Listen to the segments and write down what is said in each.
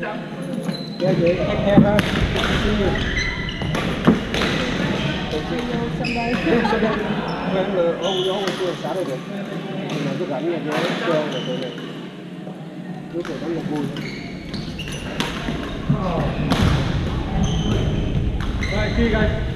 là dễ khép hẹp hơn sân là ông ông chưa xả được mà cái cảnh này dễ chơi là tụi này cứ tụi nó là vui Right, see you guys.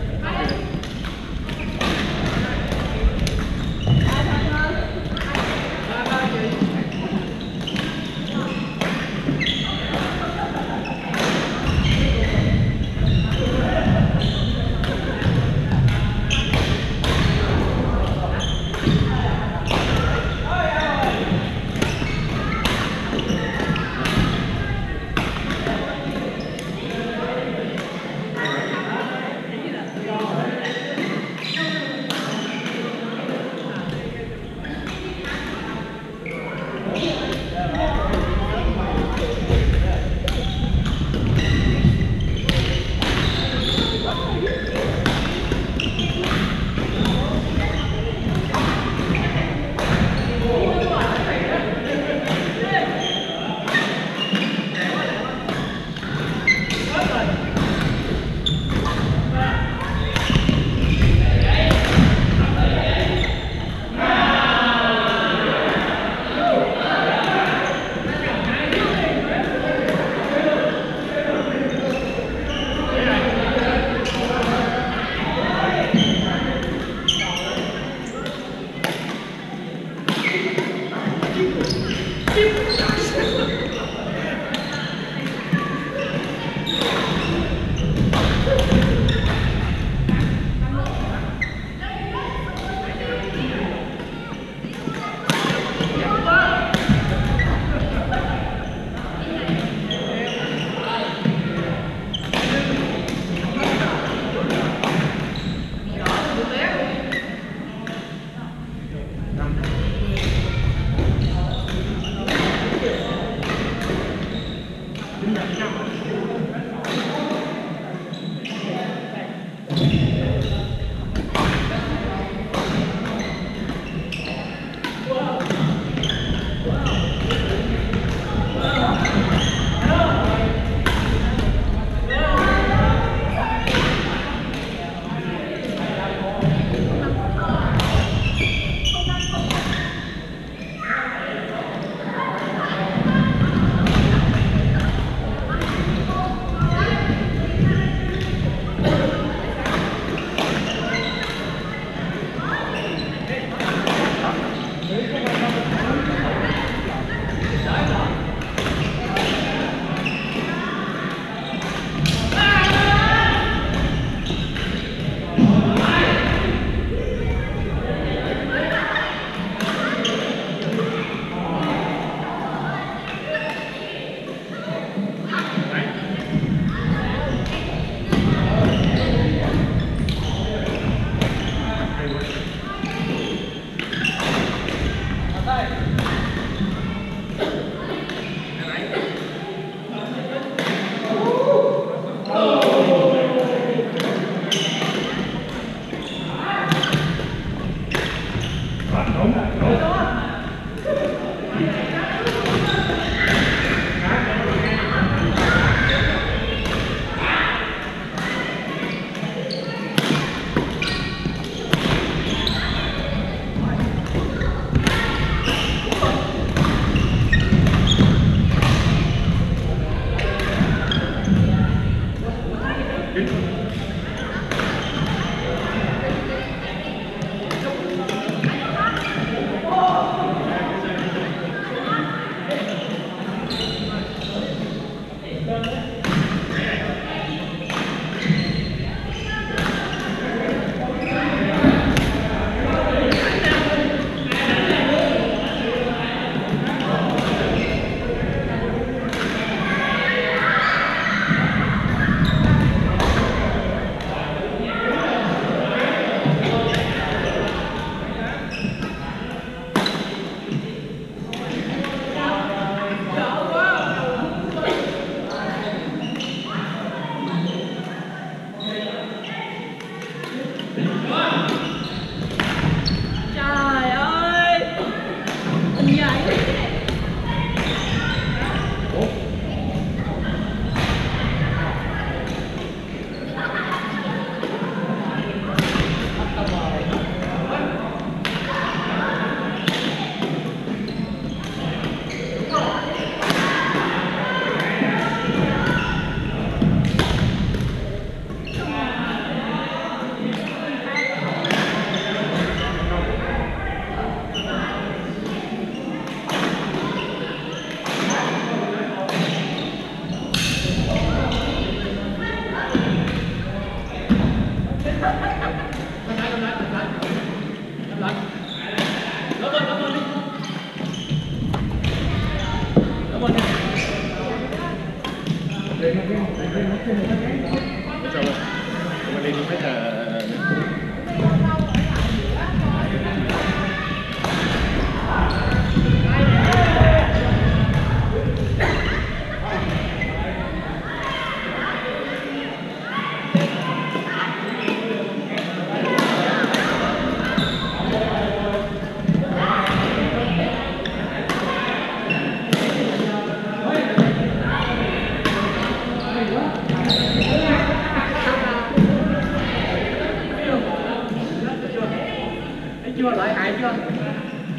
Chưa?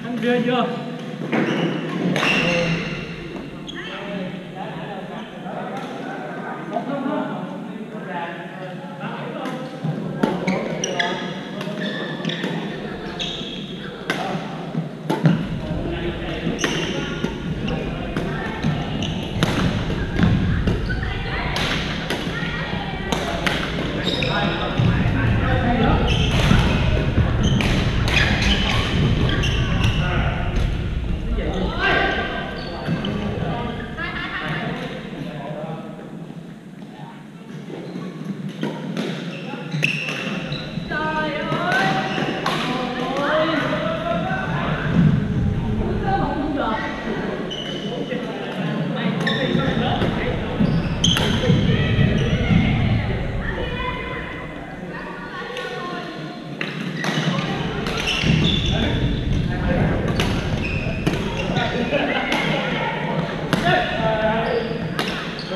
Ăn bia chưa?